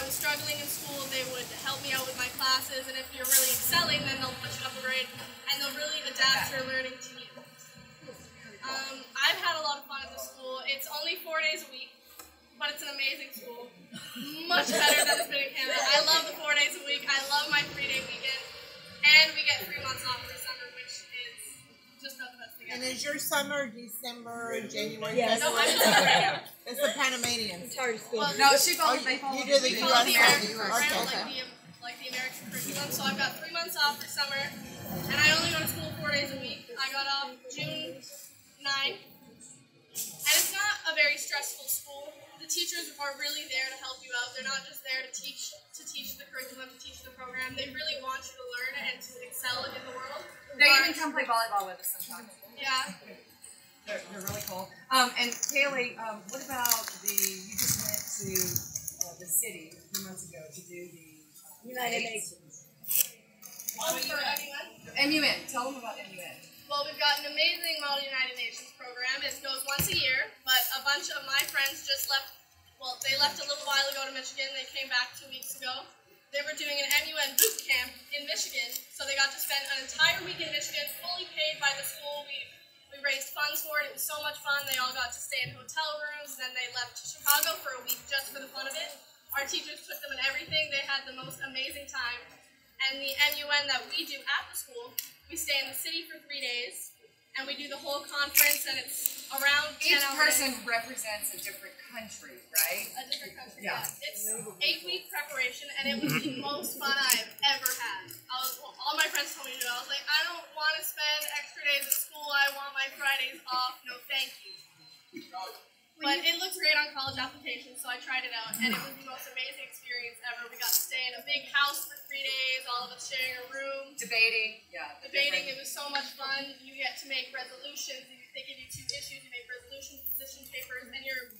I was struggling in school, they would help me out with my classes, and if you're really excelling, then they'll push you up a grade, and they'll really adapt your learning to you. Um, I've had a lot of fun at the school. It's only four days a week, but it's an amazing school. Much better than it's been in Canada. I love the four days a week. I love my three-day weekend, and we get three months off for summer, which is just not the best thing ever. And is your summer December, January, Yes. No, I'm February? in summer right now. It's the Panamanians. Tired of school. Well, No, she follows. you, They follow. you do the We US follow the American program. program, Okay, like the like the American curriculum. So I've got three months off for summer, and I only go to school four days a week. I got off June 9th, and it's not a very stressful school. The teachers are really there to help you out. They're not just there to teach to teach the curriculum, to teach the program. They really want you to learn and to excel in the world. They even come play volleyball with us sometimes. Yeah. They're, they're really cool. Um, and Kaylee, um, what about the? You just went to uh, the city a few months ago to do the United Nations. Oh, for anyone? MUN. Tell them about MUN. Well, we've got an amazing Model United Nations program. It goes once a year, but a bunch of my friends just left. Well, they left a little while ago to Michigan. They came back two weeks ago. They were doing an MUN boot camp in Michigan, so they got to spend an entire week in Michigan, fully paid by the school. We we raised funds for it. It was so much fun. They all got to stay in hotel rooms. Then they left to Chicago for a week just for the fun of it. Our teachers took them and everything. They had the most amazing time. And the MUN that we do at the school, we stay in the city for three days, and we do the whole conference, and it's around 10 Each person represents a different country, right? A different country. Yeah. Yeah. It's eight week preparation, and it was the most fun I've ever had. I was, well, all my friends told me to do. it. I was like, I don't want to spend extra days at school. I want my Fridays off. No, thank you. But it looked great on college applications, so I tried it out, and it was the most amazing experience ever. We got to stay in a big house for three days, all of us sharing a room, Debating. Yeah. debating. different- It was so much fun. You get to make resolutions. They give you two issues. You make resolutions, position papers, and you're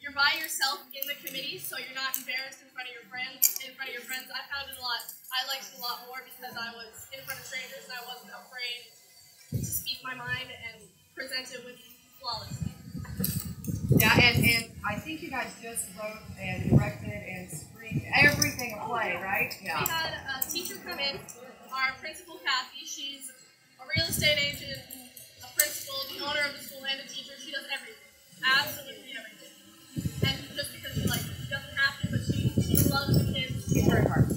you're by yourself in the committee, so you're not embarrassed in front of your friends. In front of your friends, I found it a lot. I liked it a lot more because I was in front of strangers and I wasn't afraid to speak my mind and present it with flawlessly. Yeah, and, and I think you guys just wrote and directed and screened everything in play, right? Yeah. We had a teacher come in, our principal Kathy. She's a real estate agent, a principal, the owner of the school, and a teacher. She does everything, absolutely everything. And just because she like doesn't have to, but she she loves the kids. It's very hard.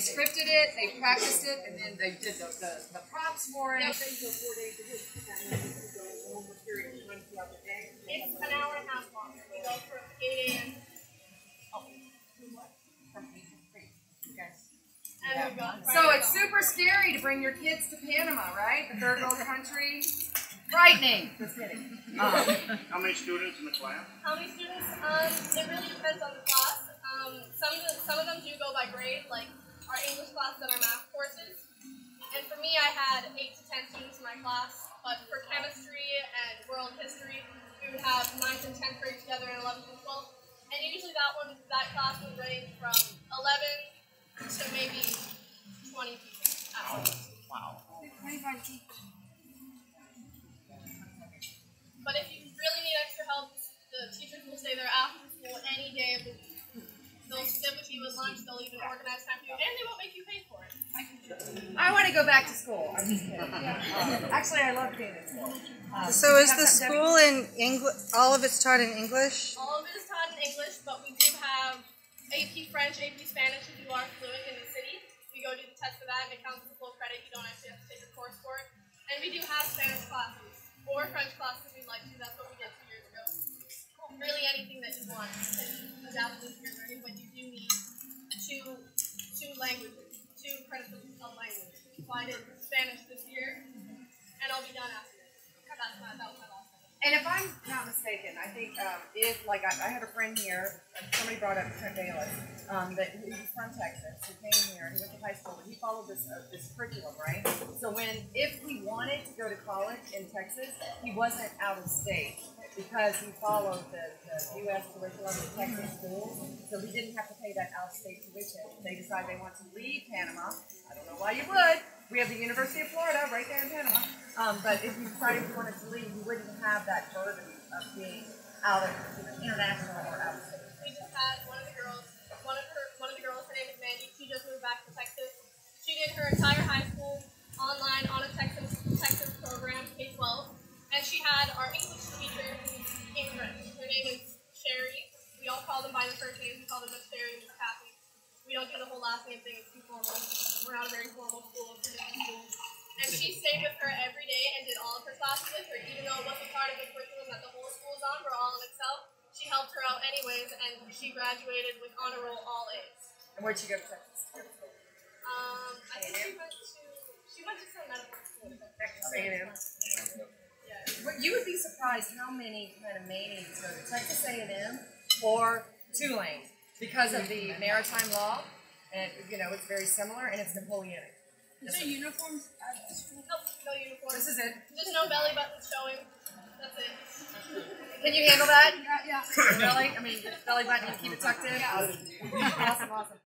Scripted it, they practiced it, and then they did the, the, the props for it. Yep. It's an hour and a half long. We go from 8 a.m. and we go. So it's super scary to bring your kids to Panama, right? The third world country. Frightening. Just kidding. Um, How many students in the class? How many students? Um, it really depends on the class. Um, some some of them do go by grade, like our English class and our math courses. And for me, I had eight to ten students in my class. But for chemistry and world history, we would have ninth and tenth grade together, and eleventh and twelfth. And usually that one, that class would range from eleven to maybe twenty people. Wow. most. But you at lunch, they'll even organize time for you, and they won't make you pay for it. I want to go back to school. I'm just kidding. Actually, I love being in school. Um, So is the school in English? All of it's taught in English? All of it is taught in English, but we do have AP French, AP Spanish if you are fluent in the city. We go do the test for that, and it counts as a full credit. You don't actually have to take a course for it. And we do have Spanish classes or French classes if you'd like to. That's what we did two years ago. Really, anything that you want can adapt into your learning, but you do need mistaken, I think um, if like I, I have a friend here, somebody brought up Trent Bayless, um, that he was from Texas, who came here, he went to high school, but he followed this uh, this curriculum, right? So when if he wanted to go to college in Texas, he wasn't out of state because he followed the, the U.S. curriculum in Texas schools, so he didn't have to pay that out of state tuition. They decide they want to leave Panama, I don't know why you would. We have the University of Florida right there in Panama. Um, but if you decided you wanted to leave, you wouldn't have that burden of being out of you know, international or out of state. We just had one of the girls, one of her, one of the girls, her name is Mandy. She just moved back to Texas. She did her entire high school online on the last name thing. It's too formal. We're not a very formal school. It's different school. And she stayed with her every day and did all of her classes with her, even though it wasn't part of the curriculum that the whole school was on. We're all in Excel. She helped her out anyways, and she graduated with honor roll all A's. And where'd she go to Texas? Um, I think she went to she went to some medical school. Texas A&M. Yeah. But you would be surprised how many kind of manies go to Texas A&M or Tulane because of the maritime law, and you know it's very similar and it's Napoleonic. Is there uniforms at? Nope, no uniforms. This is it. Just no belly buttons showing. That's it. Can you handle that? Yeah, yeah. Belly? I mean, belly button. You keep it tucked in. Awesome, awesome.